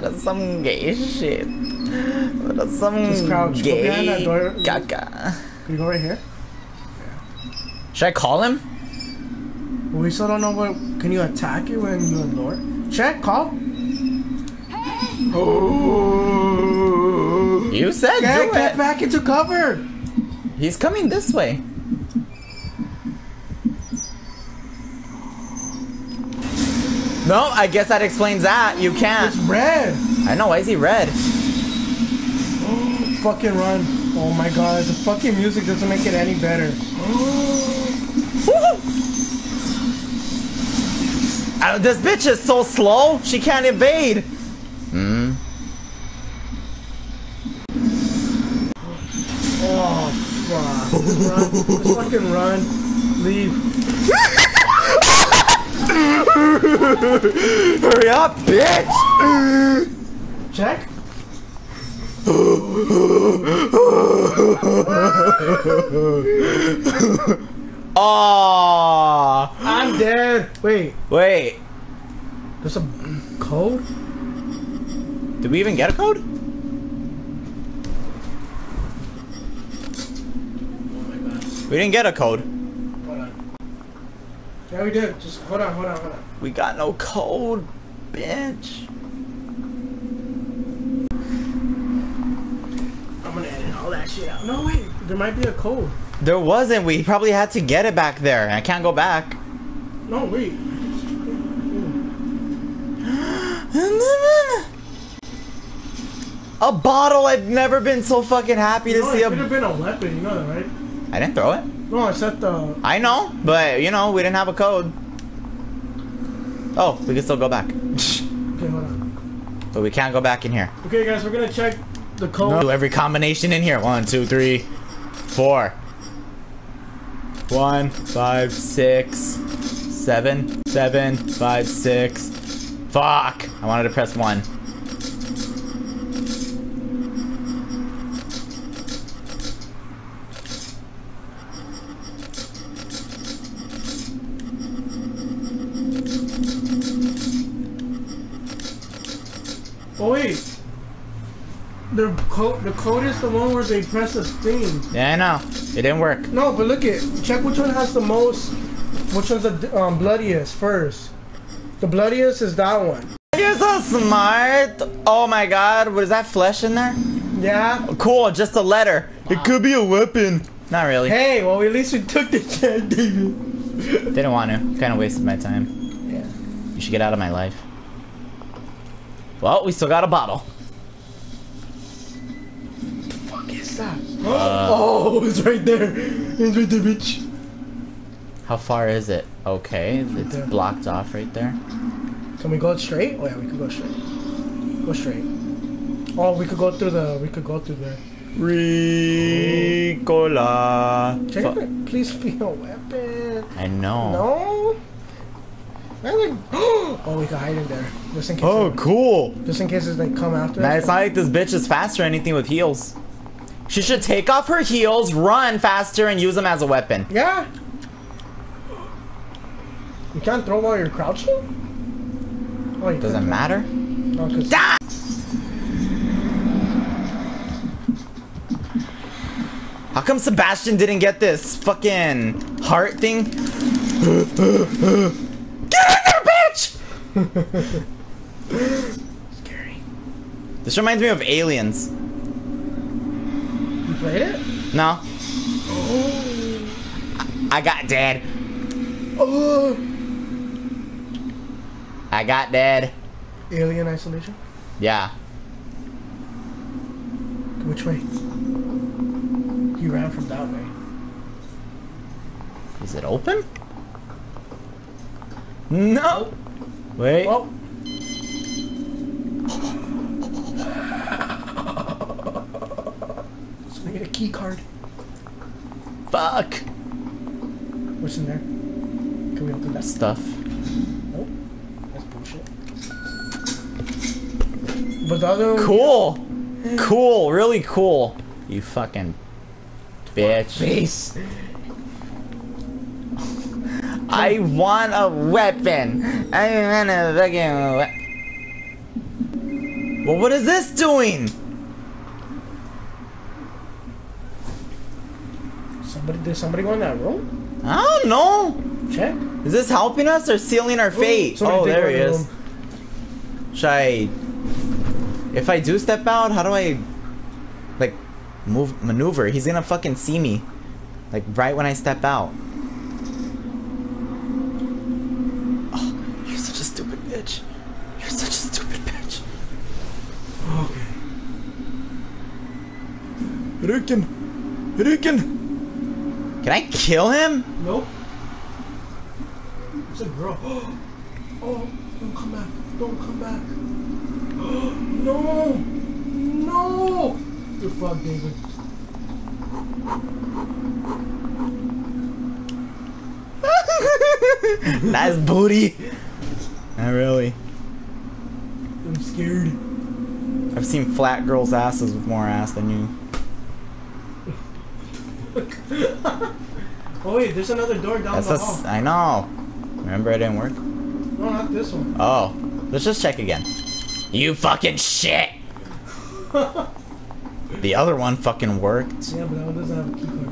That was some gay shit. That was some Just crouch. Go behind that gay door. caca. Can you go right here? Should I call him? We still don't know what. Can you attack you when you ignore? Check, call. Hey. Oh. You said Get, do get it. back into cover. He's coming this way. No, I guess that explains that. You can't. It's red. I know. Why is he red? Fucking run. Oh my god, the fucking music doesn't make it any better. This bitch is so slow. She can't evade. Hmm. Oh fuck. Run. Just fucking run. Leave. Hurry up, bitch. Check. Oh. I'm dead. Wait, Wait. there's a code? Did we even get a code? We didn't get a code. Hold on. Yeah, we did. Just hold on, hold on, hold on. We got no code, bitch. I'm gonna edit all that shit out. No, wait. There might be a code. There wasn't. We probably had to get it back there. I can't go back. No, wait. A bottle. I've never been so fucking happy to No, see it could have been a weapon. You know that, right? I didn't throw it. No, I said the. I know, but you know, we didn't have a code. Oh, we can still go back. Okay, hold on. But we can't go back in here. Okay, guys, we're gonna check the code. Do every combination in here. One, two, three, four. One, five, six, seven, seven, five, six. Fuck! I wanted to press one. Oh wait. The code. The code is the one where they press the thing. Yeah, I know. It didn't work. No, but look it. Check which one has the most. Which one's the um, bloodiest first? The bloodiest is that one. You're so smart. Oh my god, was that flesh in there? Yeah. Cool, just a letter. It could be a weapon. Not really. Hey, well at least we took the chance, David. Didn't want to. Kind of wasted my time. Yeah. You should get out of my life. Well, we still got a bottle. Fuck is that? Uh. oh, it's right there. It's right there, bitch. How far is it? Okay, it's there. blocked off right there. Can we go straight? Oh yeah, we could go straight. Go straight. Oh, we could go through the. We could go through there. Ricola. Can Fu- it please be a weapon? I know. No. Like. Oh, we could hide in there just in case. Oh, cool. Just in case they come after Now, us. it's not like this bitch is fast or anything with heels. She should take off her heels, run faster, and use them as a weapon. Yeah. You can't throw while you're crouching. Oh, you Doesn't matter. No, 'cause- Ah! How come Sebastian didn't get this fucking heart thing? Get in there, bitch! Scary. This reminds me of aliens. It? No? Oh. I got dead. Oh. I got dead. Alien Isolation. Yeah. Which way? You ran from that way. Is it open? No. Wait. Oh. We get a key card. Fuck. What's in there? Can we open that? Stuff. Nope. That's bullshit. But the other Cool. Eh. Cool. Really cool. You fucking bitch. face. I want a weapon. I want a fucking we- Well, what is this doing? Somebody did somebody go in that room? I don't know. Check. Is this helping us or sealing our fate? somebody Oh, there go he in the is. room. Should I... If I do step out, how do I... Like, move, maneuver? He's gonna fucking see me. Like, right when I step out. Oh, you're such a stupid bitch. You're such a stupid bitch. Okay. Ryken! Ryken! Can I kill him? Nope. It's a girl. Oh, don't come back. Don't come back. No. No. You're fucked, David. nice booty. Not really. I'm scared. I've seen flat girls' asses with more ass than you. Oh wait, there's another door down That's the hall. I know. Remember it didn't work? No, not this one. Oh. Let's just check again. You fucking shit! The other one fucking worked. Yeah, but that one doesn't have a key card.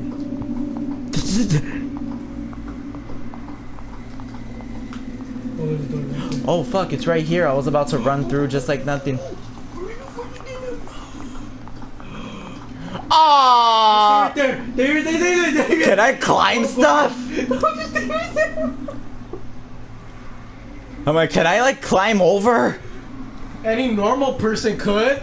Oh, there's a door right there. Oh fuck, it's right here. I was about to run through just like nothing. There. There, there, there, there, there. Can I climb oh, stuff? I'm like, can I like climb over? Any normal person could.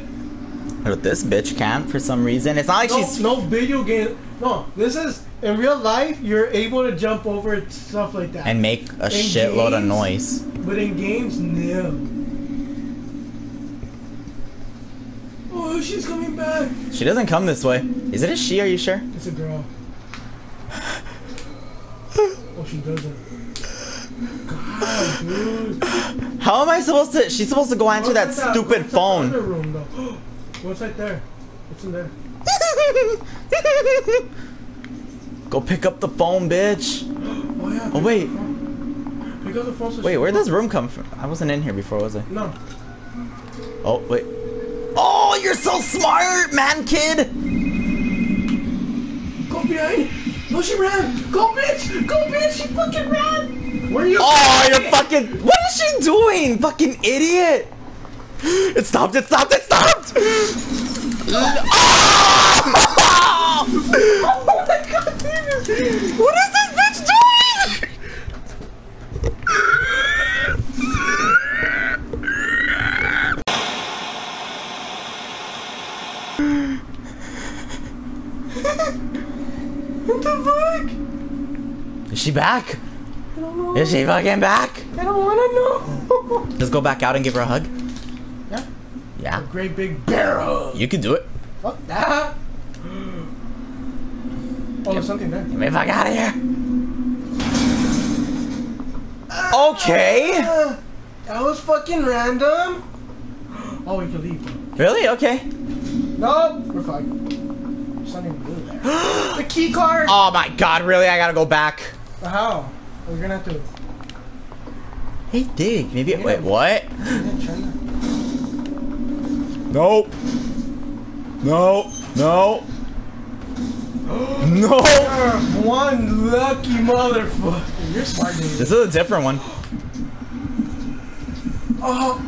But this bitch can't for some reason. It's not like No, she's. no video game. No, this is in real life. You're able to jump over stuff like that. And make a In shitload of noise. but in games, no. She's coming back. She doesn't come this way. Is it a she? Are you sure? It's a girl. Oh, she doesn't. God, dude. How am I supposed to? She's supposed to go answer that What's at stupid what's at the other phone. room. What's right there? What's in there? Go pick up the phone, bitch. Oh yeah. Oh, wait. the. Pick up the phone. so Wait, where does this room come from? I wasn't in here before, was I? No. Oh, wait. Oh, you're so smart, man, kid. Go behind. No, she ran. Go, bitch. Go, bitch. She fucking ran. Where are you? Oh, you're fucking. What is she doing? Fucking idiot. It stopped, it stopped, it stopped. Oh! Oh my god. What is this bitch doing? What the fuck? Is she back? I don't know. Is she fucking back? I don't wanna know. Let's go back out and give her a hug. yeah. Yeah, Great big barrel. you can do it. Fuck that. Oh, there's something there. Get me the fuck out of here. Okay. Uh, that was fucking random. Oh, we can leave. Really? Okay. No, we're fine. There's something blue there. the key card. Oh my god, really? I gotta go back. How? We're gonna have to. Hey, dig. Maybe. Wait, what? Yeah, Nope. No. No. no. One lucky motherfucker. You're smart, dude. This is a different one. Oh.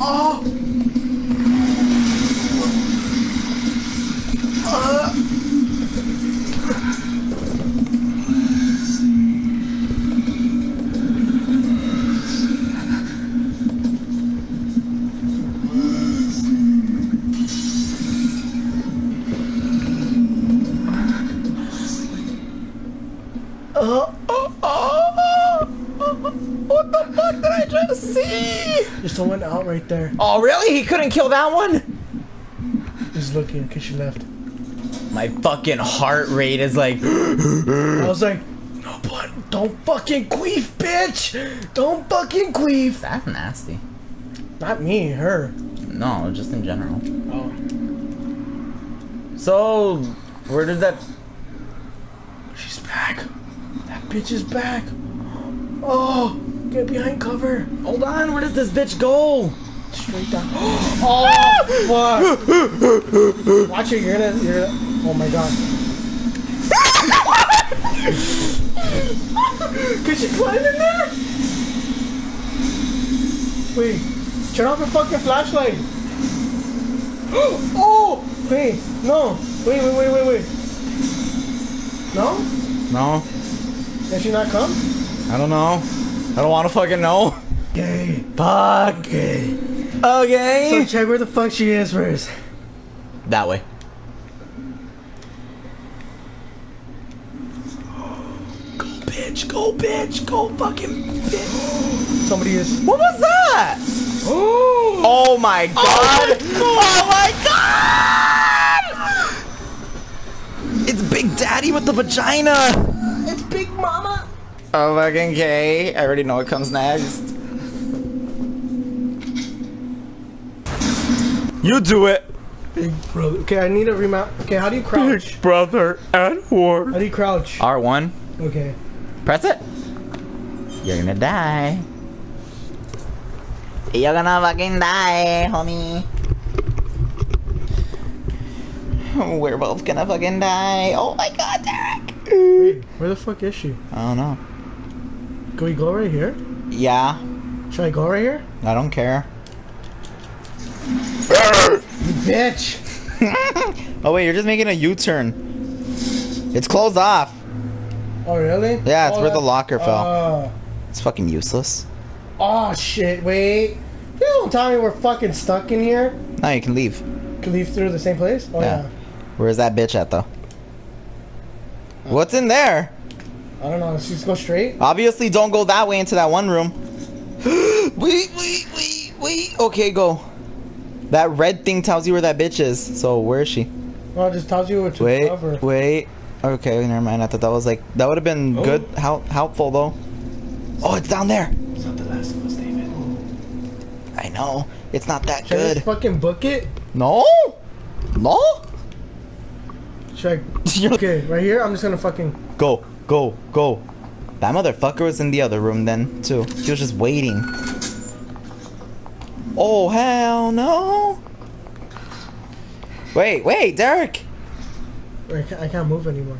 Oh. Uh. Right there. Oh, really? He couldn't kill that one? He's looking because she left. My fucking heart rate is like. I was like, no, but don't fucking queef, bitch. Don't fucking queef. That's nasty. Not me, her. No, just in general. Oh. So, where did that. She's back. That bitch is back. Oh, get behind cover. Hold on, where does this bitch go? Straight down. Oh fuck! Watch it. You're gonna. You're gonna. Oh my god. Could she climb in there? Wait. Turn off your fucking flashlight. Oh! Wait. No. Wait. Wait. Wait. Wait. Wait. No? No, Did she not come? I don't know. I don't want to fucking know. Okay. Fuck. Okay. Okay. So check where the fuck she is first. that way. Go, bitch. Go, bitch. Go, fucking bitch. Somebody is. What was that? Oh! Oh my oh god! Oh my god! It's Big Daddy with the vagina! It's Big Mama! Oh fucking K. I already know what comes next. You do it! Big brother. Okay, I need a remount. Okay, how do you crouch? brother and whore. How do you crouch? R1. Okay. Press it. You're gonna die. You're gonna fucking die, homie. We're both gonna fucking die. Oh my god, Derek! Wait, where the fuck is she? I don't know. Can we go right here? Yeah, Should I go right here? I don't care. You bitch! oh wait, you're just making a U-turn. It's closed off. Oh really? Yeah, it's oh, where the locker fell. Oh. It's fucking useless. oh shit! Wait. You don't tell me we're fucking stuck in here. Now you can leave. Can leave through the same place? Oh Yeah. yeah. Where's that bitch at though? What's in there? I don't know. Let's just go straight. Obviously, don't go that way into that one room. wait, wait, wait, wait. Okay, go. That red thing tells you where that bitch is. So where is she? Well, it just tells you what to Wait, cover. wait. Okay, never mind. I thought that was like that would have been Oh. good, help, helpful though. Oh, it's down there. It's not the last of us, David. I know. It's not that Should I good. just fucking book it? No. No. Should I? Okay, right here. I'm just gonna fucking. Go, go, go. That motherfucker was in the other room then, too. He was just waiting. Oh, hell no. Wait, wait, Derek. I can't, I can't move anymore.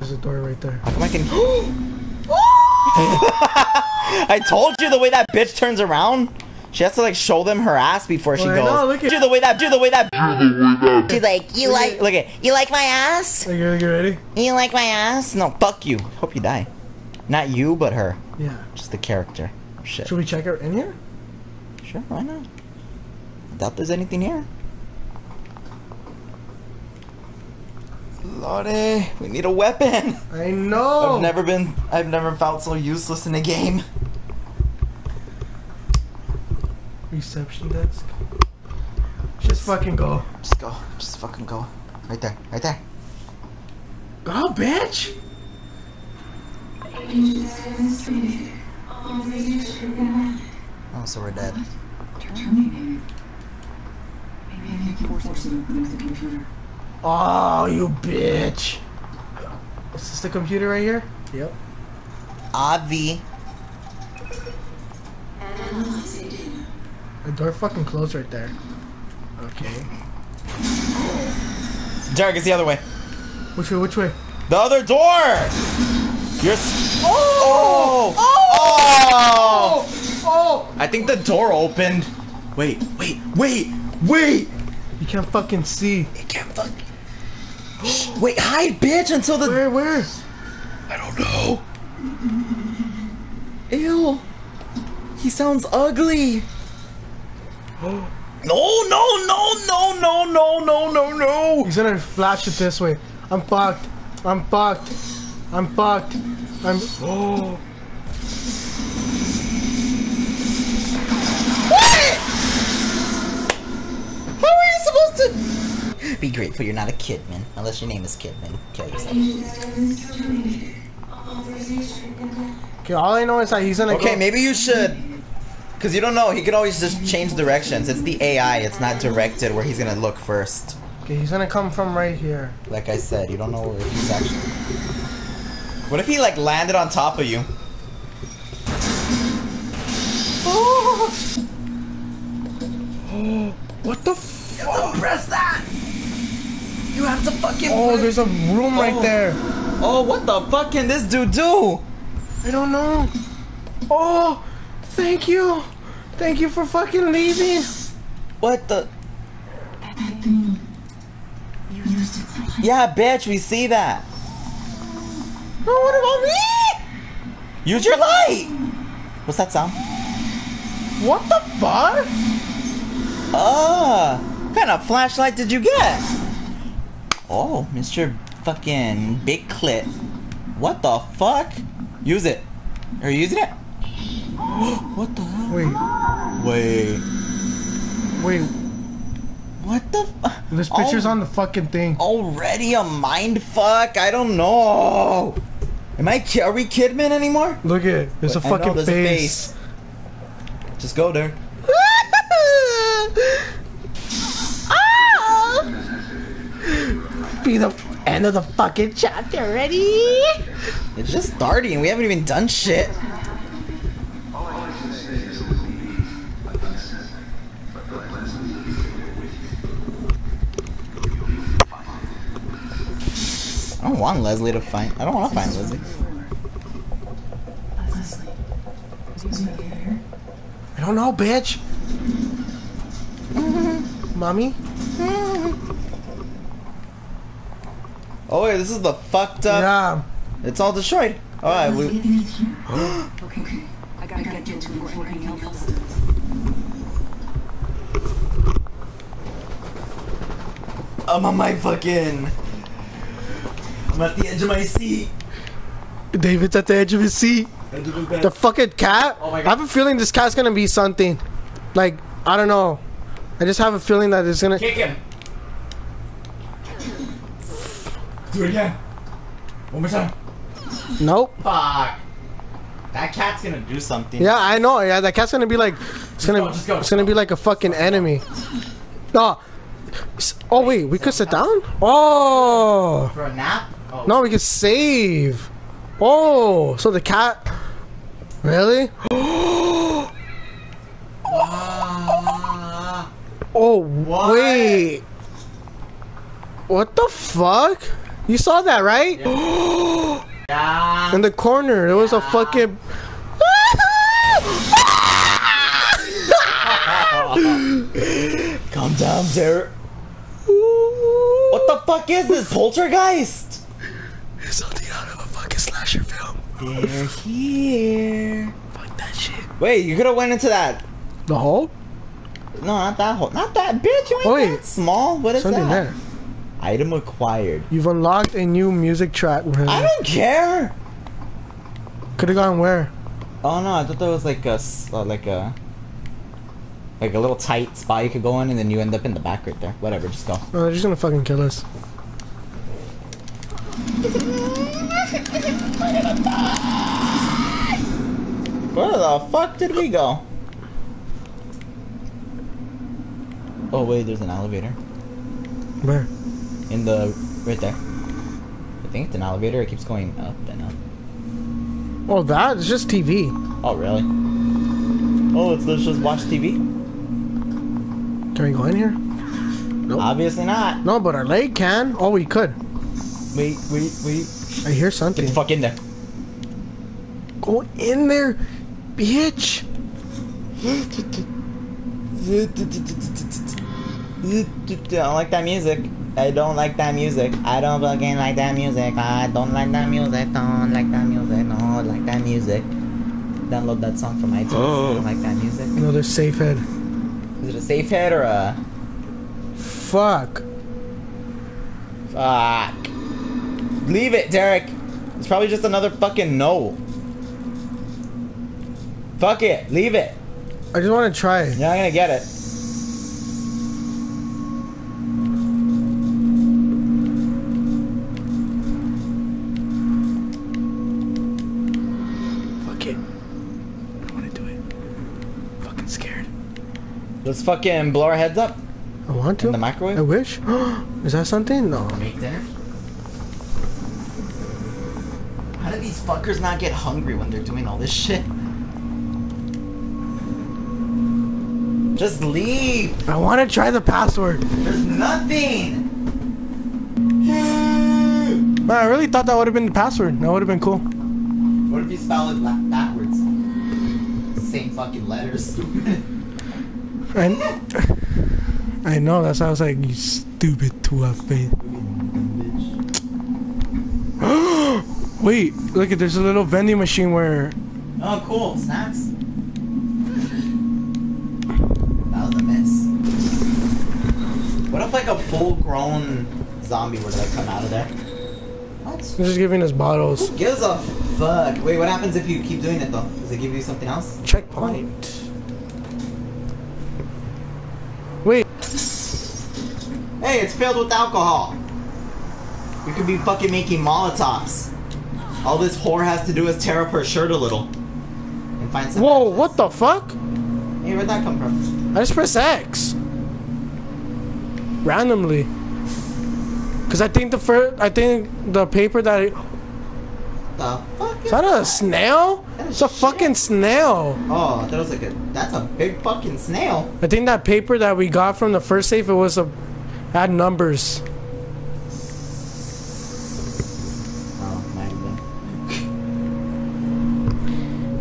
There's a door right there. How come I can... I told you the way that bitch turns around. She has to like show them her ass before she Well, goes. know, look at- do the way that, do the way that. She's like, you like, Look at, you like my ass? Are you, you ready? You like my ass? no, fuck you. Hope you die. Not you, but her. Yeah. Just the character. Shit. Should we check her in here? Sure, why not? I doubt there's anything here. Lordy, we need a weapon. I know. I've never been, I've never felt so useless in a game. Reception desk. Just fucking go. Just go, just fucking go. Right there, right there. Go, bitch. Oh, so we're dead. Oh, you bitch. Is this the computer right here? Yep. Avi. The door fucking closed right there. Okay. Derek, it's the other way. Which way? Which way? The other door! You're s- oh! Oh! Oh! oh! I think the door opened. Wait, wait, wait, wait! You can't fucking see. It can't fuck. Shh, wait, hide, bitch, until the. Where? Where? I don't know. Ew. He sounds ugly. No, no, no, no, no, no, no, no, no. He's gonna flash it this way. I'm fucked. I'm fucked. I'm fucked. I'm. Oh. Be grateful you're not a Kidman, unless your name is Kidman. Kill yourself. Okay, all I know is that he's gonna Okay, go. maybe you should. Because you don't know, he could always just change directions. It's the AI, it's not directed where he's gonna look first. Okay, he's gonna come from right here. Like I said, you don't know where he's actually. What if he like landed on top of you? Oh! What the fuck? Press that! You have to fucking Oh, there's a room right Oh. there. Oh, what the fuck can this dude do? I don't know. Oh, thank you. Thank you for fucking leaving. What the? Yeah, bitch, we see that. Oh, what about me? Use your light! What's that sound? What the fuck? Ah, what kind of flashlight did you get? Oh, Mr. Fucking Big Clit. What the fuck? Use it. Are you using it? what the hell? Wait, Wait. wait. What the This picture's Al- on the fucking thing. Already a mind fuck? I don't know. Am I ki- are we Kidman anymore? Look at it. There's a I know, fucking there's a face. Just go there. Be the end of the fucking chapter. Ready? It's just starting. We haven't even done shit. I don't want Leslie to find. I don't want to find Leslie. Leslie. Is he here? I don't know, bitch. Mommy? Oh wait, this is the fucked up. Yeah. It's all destroyed. All right, we. Okay, okay. I gotta get into it before anything else. I'm on my fucking. I'm at the edge of my seat. David's at the edge of his seat. Edge of his. The fucking cat. Oh my God. I have a feeling this cat's gonna be something. Like, I don't know. I just have a feeling that it's gonna. Kick him. Do it again. One more time. Nope. Fuck. That cat's gonna do something. Yeah, I know. Yeah, that cat's gonna be like. It's gonna. go, go. It's gonna be like a fucking enemy. No. Oh wait, we could sit down. Oh For a nap? Oh. no, we could save. Oh, so the cat. Really? Oh What? wait. What the fuck? You saw that, right? yeah. In the corner, there was a fucking. Calm down, Derek. What the fuck is this? Poltergeist? It's something out of a fucking slasher film. They're here. Fuck that shit. Wait, you could have went into that. The hole? No, not that hole. Not that bitch. You ain't Oh, wait. that small. What is Something that? there. Item acquired. You've unlocked a new music track. I don't care. Could have gone where? Oh no, I thought that was like a uh, like a like a little tight spot you could go in, and then you end up in the back right there. Whatever, just go. No, they're just gonna fucking kill us. Where the fuck did we go? Oh wait, there's an elevator Where? In the right there. I think it's an elevator. It keeps going up and up. Oh, that is just TV. Oh really? Oh, let's, let's just watch TV. Can we go in here? Obviously not. No, but our leg can. Oh, we could. Wait, wait, wait. I hear something. Get the fuck in there. Go in there, bitch. I don't like that music. I don't like that music. I don't fucking like that music. I don't like that music. Don't like that music. Don't like that music. Download that song from iTunes. I don't oh. like that music. Another safe head. Is it a safe head or a Fuck. fuck? Leave it, Derek. It's probably just another fucking no. Fuck it. Leave it. I just want to try. You're not gonna get it. Let's fucking blow our heads up. I want to. In the microwave? I wish. Is that something? No. Make dinner. How do these fuckers not get hungry when they're doing all this shit? Just leave. I want to try the password. There's nothing. Man, I really thought that would have been the password. That would have been cool. What if you spell it backwards? Same fucking letters. And I know. That's why I was like, you stupid two face. Wait, look at there's a little vending machine where oh, cool. Snacks. That was a miss. What if like a full-grown zombie were to like come out of there? What? they're just giving us bottles. Who gives a fuck? Wait, what happens if you keep doing it though? Does it give you something else? Checkpoint. Wait, Hey, it's filled with alcohol. We could be fucking making Molotovs. All this whore has to do is tear up her shirt a little. And find some. whoa, what the fuck? Hey, where'd that come from? I just press X. Randomly. Cause I think the first, I think the paper that it, The fuck is that a snail? It's a fucking snail. Oh, that was like a. That's a big fucking snail. I think that paper that we got from the first safe, it was a had numbers. Oh, might have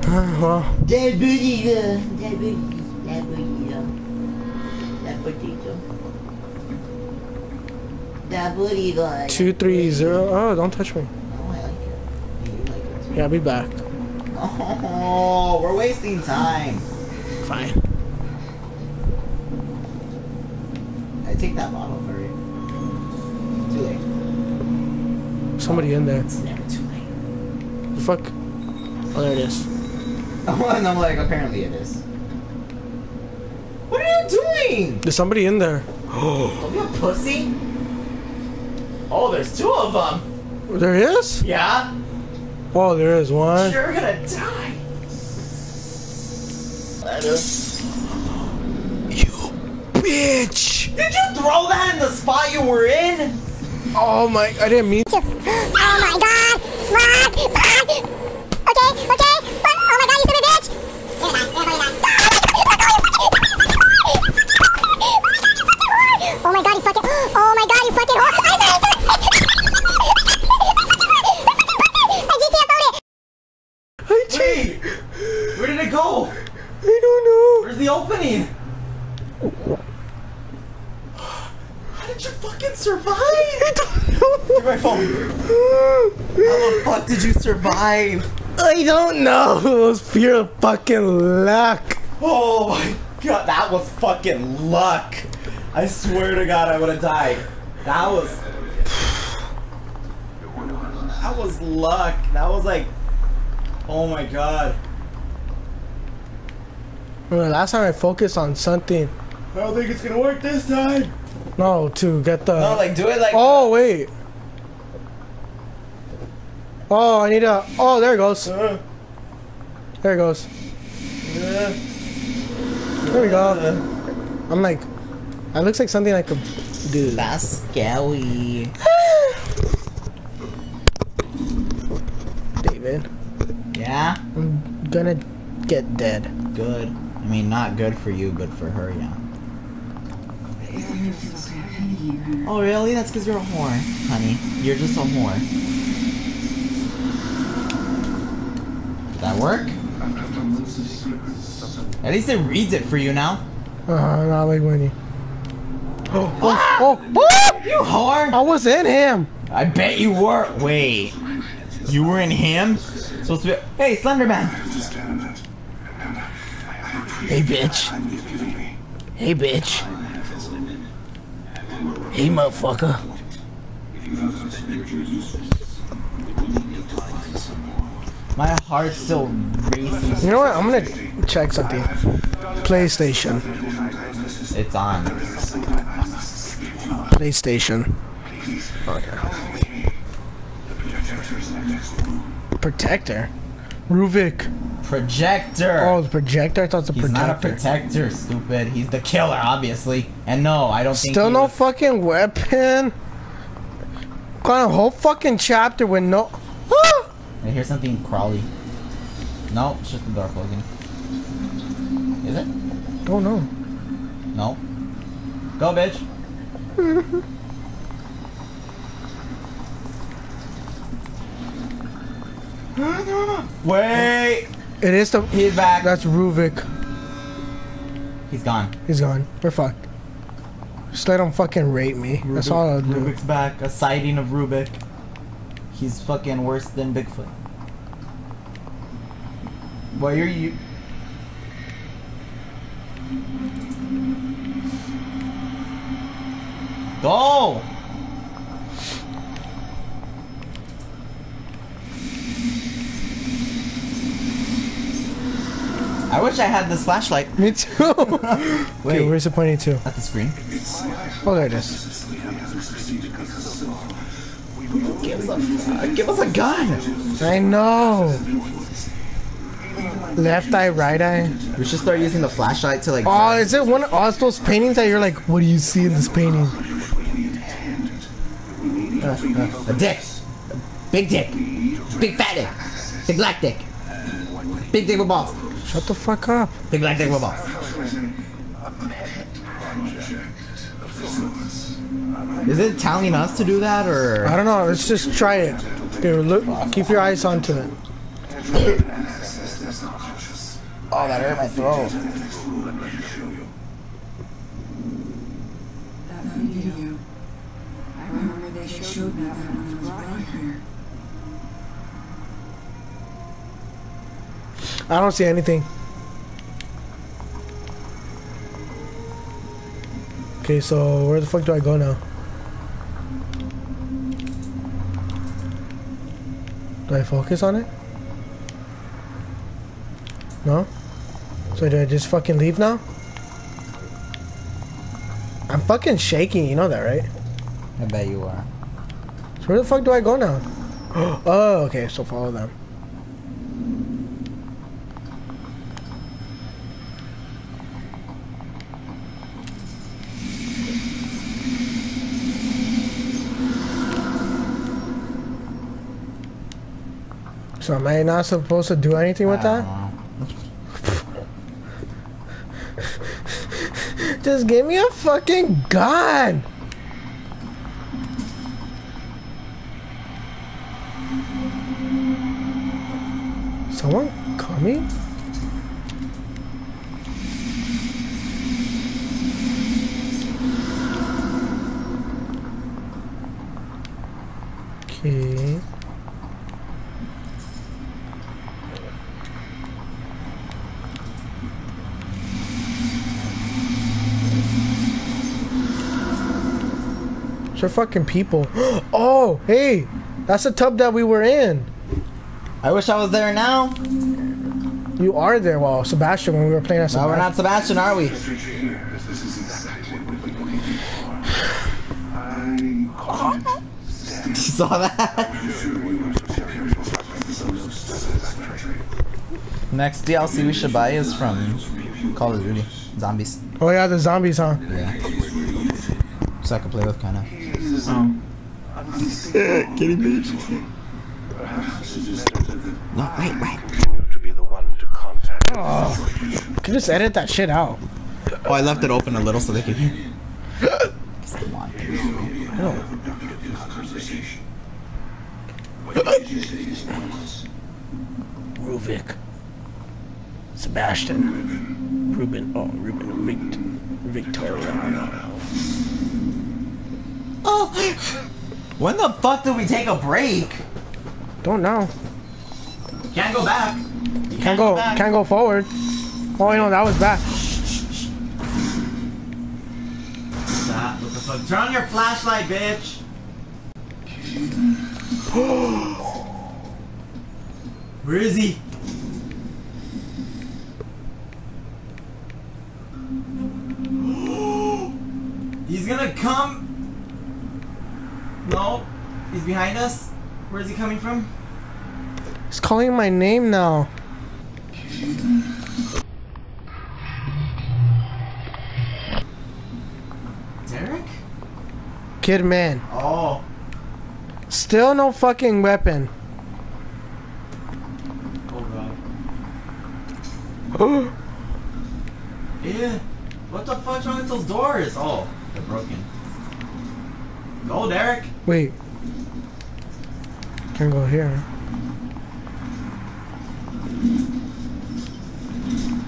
been. Uh, well, Dead burrito. Dead burrito. Dead burrito. Dead potato. Dead burrito. two three zero. Oh, don't touch me. Oh, I like it. You like it too. Yeah, I'll be back. Oh, we're wasting time. Fine. I take that bottle for you. Too late. Somebody in there. It's never too late. The fuck? Oh, there it is. Oh, and I'm like, apparently it is. What are you doing? There's somebody in there. Oh. Don't be a pussy. Oh, there's two of them. There is? Yeah. Oh, there is one. You're gonna die. You bitch! Did you throw that in the spot you were in? Oh my! I didn't mean. Oh my god! What? What? Okay, okay. What? Oh my god, you son of a bitch! Oh my god, you fucking. Oh my god, you fucking whore! I I GTFO'd it! Wait. Where did it go? I don't know. Where's the opening? How did you fucking survive? Give my phone. How the fuck did you survive? I don't know. It was pure fucking luck. Oh my god, that was fucking luck. I swear to god I would have died. That was That was luck. That was like Oh my god. Remember, last time I focused on something. I don't think it's gonna work this time. No, to get the. No, like do it like oh wait. Oh, I need a. Oh, there it goes. Uh, There it goes. uh, There we go. uh. I'm like, that looks like something I could do. That's scary. David, Yeah? I'm gonna get dead. Good. I mean not good for you, but for her, yeah. Oh really? That's because you're a whore, honey. You're just a whore. Did that work? At least it reads it for you now. Uh, not like Winnie. Oh, oh, oh, oh! You whore! I was in him. I bet you were. Wait. You were in him? Supposed to be. Hey, Slenderman! Hey, bitch. Hey, bitch. Hey, motherfucker. My heart's still racing. You know what? I'm gonna check something. PlayStation. It's on. PlayStation. Oh, okay. Protector. Ruvik. Projector! Oh, the projector. I thought a He's not a protector. protector, stupid. He's the killer, obviously. And no, I don't think Still no was- fucking weapon. Got a whole fucking chapter with no. I hear something crawly. No, it's just the door closing. Is it? Don't know. No. Go, bitch. Wait. It is the. He's back. That's Ruvik. He's gone. He's gone. We're fucked. Just let him fucking rape me. That's all I'll do. Ruvik's back. A sighting of Rubik. He's fucking worse than Bigfoot. Why are you? Go! I wish I had this flashlight. Me too. okay, where's it pointing to? at the screen. Oh, there it is. Give us a, give us a gun. I know. Left eye, right eye. We should start using the flashlight to like. Oh, is it one of oh, those paintings that you're like, what do you see in this painting? a dick, a big dick, big fat dick, big black dick, big dick with balls, Shut the fuck up. big black dick with balls. Is it telling us to do that or? I don't know. Let's just try it. Okay, look. Keep your eyes onto it. Oh, that hurt my throat. That video. I remember they showed me that when I was brought here. I don't see anything. Okay, so where the fuck do I go now? Do I focus on it? No? So do I just fucking leave now? I'm fucking shaking, you know that, right? I bet you are. So where the fuck do I go now? Oh, okay, so follow them. So am I not supposed to do anything with that? know. Just give me a fucking gun! Someone coming? Okay. They're fucking people. Oh, hey! That's the tub that we were in. I wish I was there now. You are there, well, Sebastian, when we were playing as No, Sebastian. we're not Sebastian, are we? This is exactly what we're looking for. I caught it. You saw that? Next DLC we should buy is from Call of Duty Zombies. Oh yeah, the zombies, huh? Yeah. So I can play with kind of. Um, no, wait, wait. Continue to be the one to contact. Oh, you can just edit that shit out. Oh, I left it open a little so they could hear. Come on. Ruvik. Sebastian. Ruben. Oh, Ruben. Vict- Victoria. Oh! When the fuck did we take a break? Don't know. Can't go back. You Can't go. back. Can't go forward. Oh, you know that was bad. Stop. What the fuck? Turn on your flashlight, bitch. Where is he? He's behind us. Where's he coming from? He's calling my name now. Derek? Kidman. Oh, Still no fucking weapon. oh god. Yeah. What the fuck's wrong with those doors? Oh, they're broken. Go, Derek. Wait. Can't go here.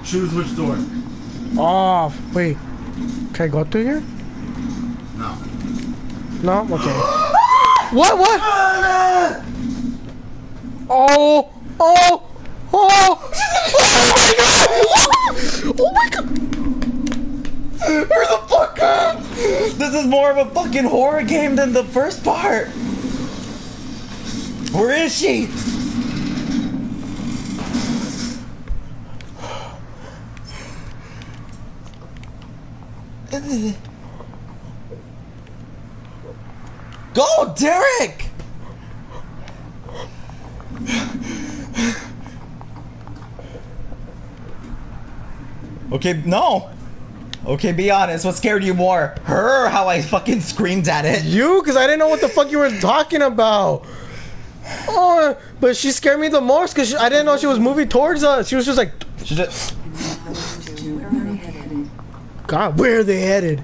Choose which door. Oh, wait. Can I go through here? No. No? Okay. what? What? Oh! Oh! Oh! Oh my god! Oh my god! Where the fuck up? This is more of a fucking horror game than the first part. Where is she? Go, Derek! Okay, no. Okay, be honest. What scared you more? Her or how I fucking screamed at it? You? Because I didn't know what the fuck you were talking about. Oh, but she scared me the most because I didn't know she was moving towards us. She was just like, She just, Where are they headed? God, where are they headed?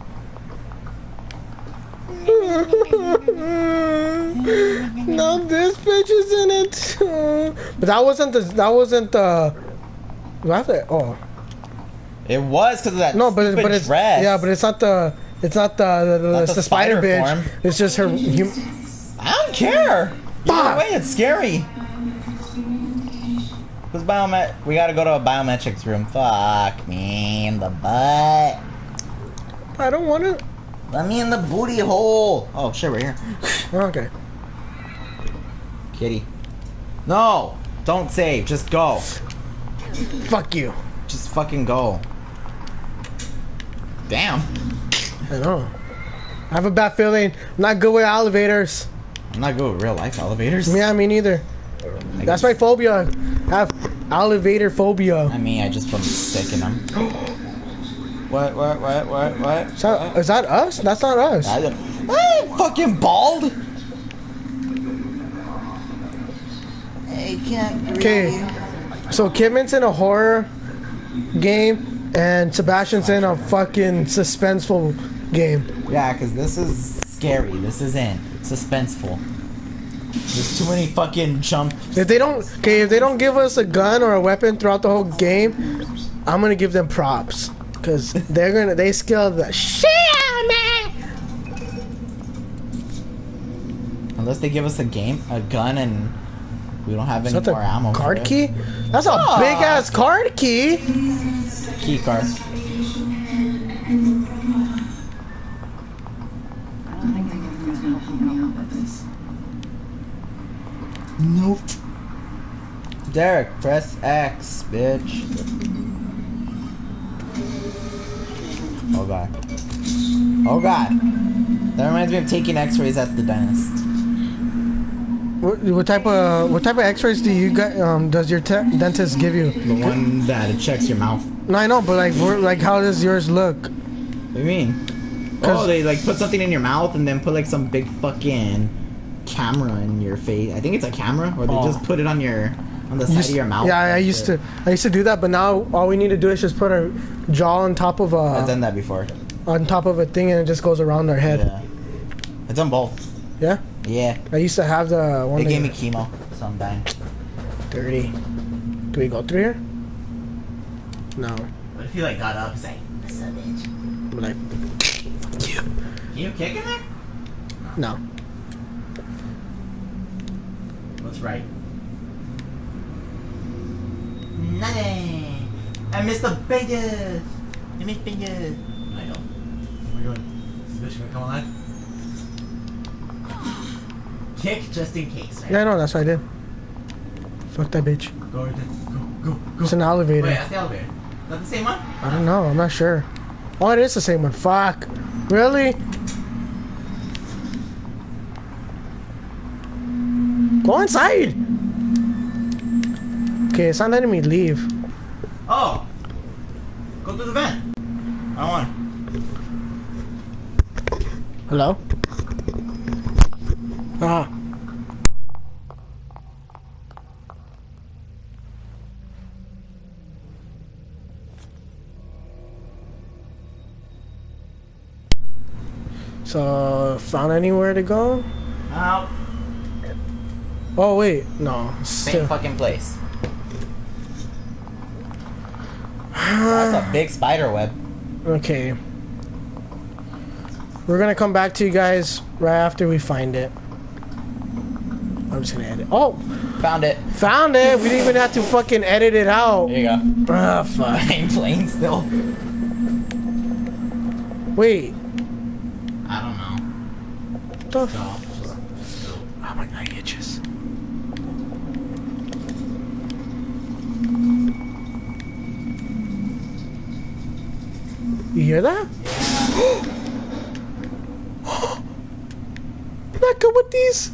now this bitch is in it. But that wasn't the. That wasn't the. I have? Oh it was because of that. no, but but it's dress. yeah, but it's not the. It's not the the, the, Not it's the the spider, spider bitch. It's just her. I don't care. Fuck. Either way, it's scary. Who's biomet? We gotta go to a biometrics room. Fuck me in the butt. I don't want to. Let me in the booty hole. Oh shit, right here. Okay. Kitty. No, don't save. Just go. Fuck you. Just fucking go. Damn. I know. I have a bad feeling. I'm not good with elevators. I'm not good with real life elevators. Yeah, me neither. I That's guess- my phobia. I have elevator phobia. I mean, I just put a stick in them. what? What? What? What? What? Is that, is that us? That's not us. I don't. I ain't fucking bald. I can't breathe. Okay. So Kidman's in a horror game, and Sebastian's in a fucking suspenseful game. Yeah, because this is scary. This isn't suspenseful. There's too many fucking jump. If they don't, okay, if they don't give us a gun or a weapon throughout the whole game, I'm gonna give them props, cause they're gonna they skill the shit out of me. Unless they give us a game, a gun, and we don't have any that the more ammo. for card it. key? That's a Fuck. big ass ah. card key. Key card. Nope. Derek, press X, bitch. Oh god. Oh god. That reminds me of taking X-rays at the dentist. What, what type of what type of X-rays do you get? Um, does your te- dentist give you? The one that it checks your mouth. No, I know, but like, like, how does yours look? What do you mean? Oh, they like put something in your mouth and then put like some big fucking camera in your face. I think it's a camera, or they Oh. just put it on your on the side Used- of your mouth. Yeah, I used to, I used to do that, but now all we need to do is just put our jaw on top of a. I've done that before. on top of a thing, and it just goes around our head. Yeah. I've done both. Yeah, Yeah. I used to have the one. They gave me chemo, so I'm dying. dirty. Do we go through here? No. What if you like got up and say, I'm like, Can you kick in there? no. What's right? Nothing. I missed the fingers. I missed fingers. I know. What are we doing? Is this gonna come alive? Kick just in case. Right? Yeah, I know. That's what I did. Fuck that bitch. Go, right there. go, go, go. It's an elevator. Wait, that's the elevator. Is that the same one? I don't know. I'm not sure. Oh, it is the same one. Fuck. Really? Go inside. Okay, it's not letting me leave. Oh. Go to the vent. I don't want. Hello? Ah. So, found anywhere to go? Oh, Oh wait, no. same Still. fucking place. That's a big spider web. Okay. We're gonna come back to you guys right after we find it. I'm just gonna edit. Oh, Found it. found it. We didn't even have to fucking edit it out. There you go. Ah, fuck. I'm playing still. Wait. I don't know. What the No. Oh my god, itches. You hear that? Not good with these.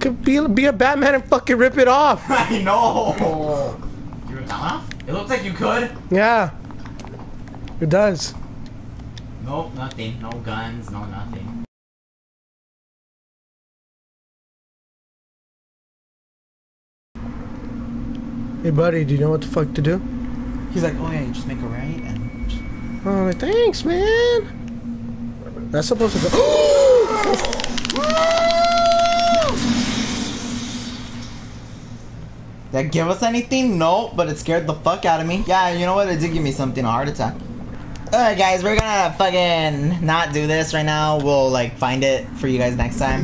Could be be a Batman and fucking rip it off. I know. You ripped that one off? It looks like you could. Yeah. It does. Nope, nothing. No guns, no nothing. Hey buddy, do you know what the fuck to do? He's like, oh yeah, you just make a right and. Oh, thanks, man. That's supposed to go. That give us anything? No, but it scared the fuck out of me. Yeah, you know what? It did give me something, a heart attack. Alright guys, we're gonna fucking not do this right now. We'll like find it for you guys next time.